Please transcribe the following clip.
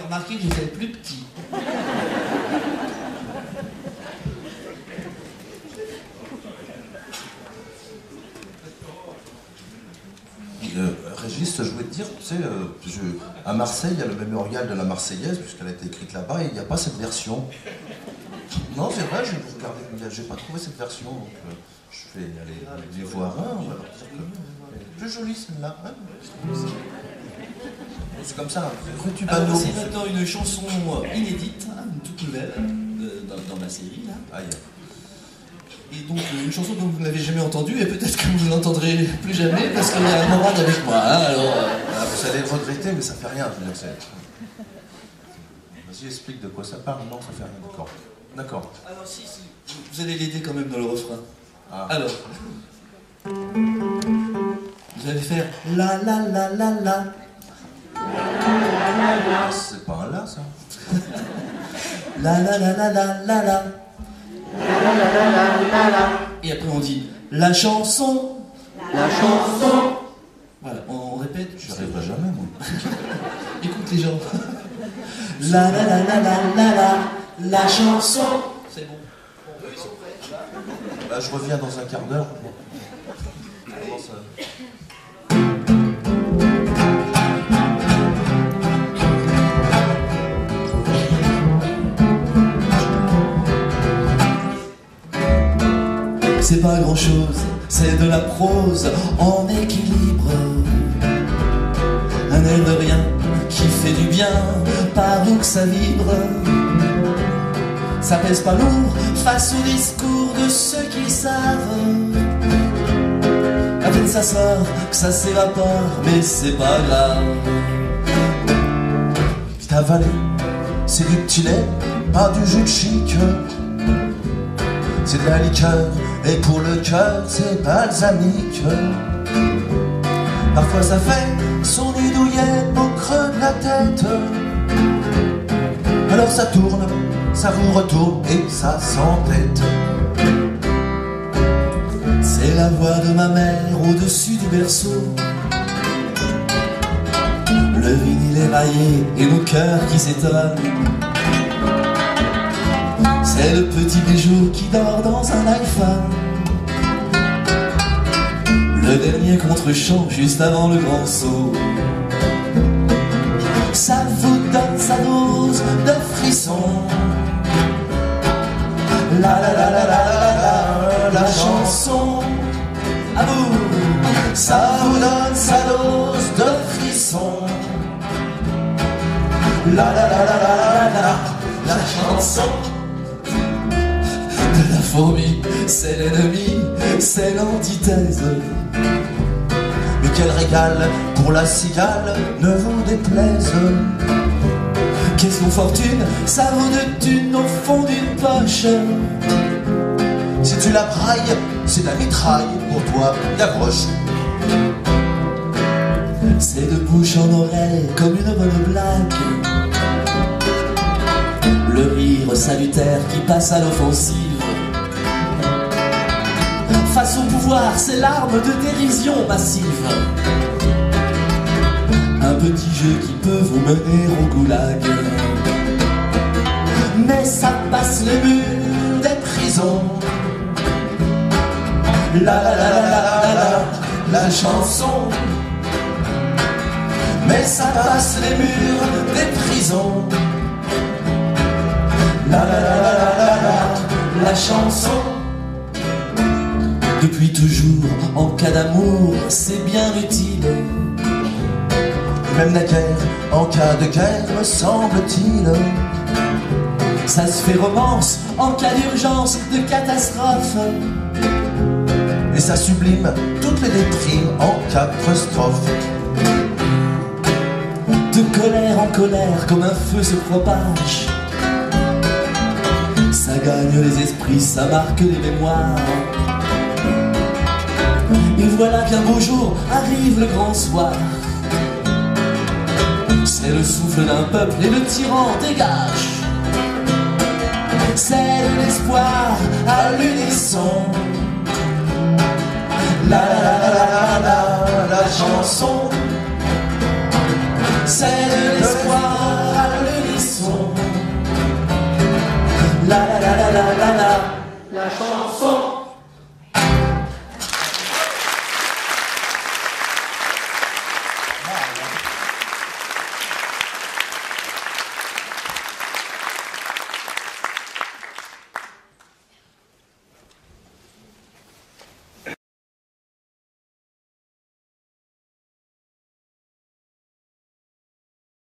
remarqué, j'ai fait plus petit. Euh, Régis, je voulais te dire, tu sais, euh, je- à Marseille, il y a le mémorial de la Marseillaise, puisqu'elle a été écrite là-bas, et il n'y a pas cette version. Non, c'est vrai, regardé, j'ai pas trouvé cette version, donc euh, je vais aller les voir un, on va leur dire que elle est plus jolie celle-là. hein. c'est comme ça, rue Alors voici maintenant une chanson inédite, hein, une toute nouvelle, de- dans, dans ma série. Là. Et donc euh, une chanson dont vous n'avez jamais entendue, et peut-être que vous ne l'entendrez plus jamais, parce qu'il y a un morade avec moi. hein, alors, euh, Ah, vous allez le regretter, mais ça fait rien, je c'est- Vas-y, explique de quoi ça parle. Non, ça fait rien, d'accord. D'accord. alors si, si, vous allez l'aider quand même dans le refrain. Ah. Alors. Vous allez faire la la la la la. Ah, c'est pas un là, ça. La la la la la la la. Et après on dit la chanson. La chanson. Voilà, on répète. J'y arriverai jamais, moi. Écoute les gens. La la la la la la la. La chanson. C'est bon. Bah, je reviens dans un quart d'heure. C'est pas grand chose, c'est de la prose en équilibre. Un air de rien qui fait du bien, par où que ça vibre. Ça pèse pas lourd face au discours de ceux qui savent. À peine ça sort, que ça s'évapore, mais c'est pas grave. Vite avalé, c'est du petit lait, pas du jus de chic. C'est de la liqueur, et pour le cœur, c'est balsamique. Parfois ça fait son nid douillet au creux de la tête. Alors ça tourne, ça vous retourne et ça s'entête. C'est la voix de ma mère au-dessus du berceau. Le vinyle est raillé et nos cœurs qui s'étonnent. C'est le petit bijou qui dort dans un iPhone. Le dernier contre-champ juste avant le grand saut. Ça vous donne sa dose de frissons. La la la la la la la, la chanson. À vous, ça vous donne sa dose de frissons. La la la la la la la, la chanson. De la fourmi, c'est l'ennemi, c'est l'antithèse. Quel régal pour la cigale ne vous déplaise. Question fortune, ça vaut de thunes au fond d'une poche. Si tu la brailles, c'est la mitraille pour toi, gavroche. C'est de bouche en oreille comme une bonne blague. Le rire salutaire qui passe à l'offensive. Face au pouvoir, c'est l'arme de dérision massive. Un petit jeu qui peut vous mener au goulag. Mais ça passe les murs des prisons. La la la la la la la, la chanson. Mais ça passe les murs des prisons. La la la la la la la, la chanson. Depuis toujours, en cas d'amour, c'est bien utile. Même naguère, en cas de guerre, me semble-t-il. Ça se fait romance en cas d'urgence, de catastrophe. Et ça sublime toutes les déprimes en quatre strophes. De colère en colère, comme un feu se propage. Ça gagne les esprits, ça marque les mémoires. Et voilà qu'un beau jour arrive le grand soir. C'est le souffle d'un peuple et le tyran dégage. C'est de l'espoir à l'unisson. La la la la la la la chanson. C'est de l'espoir à l'unisson. La la la la la la la. La chanson.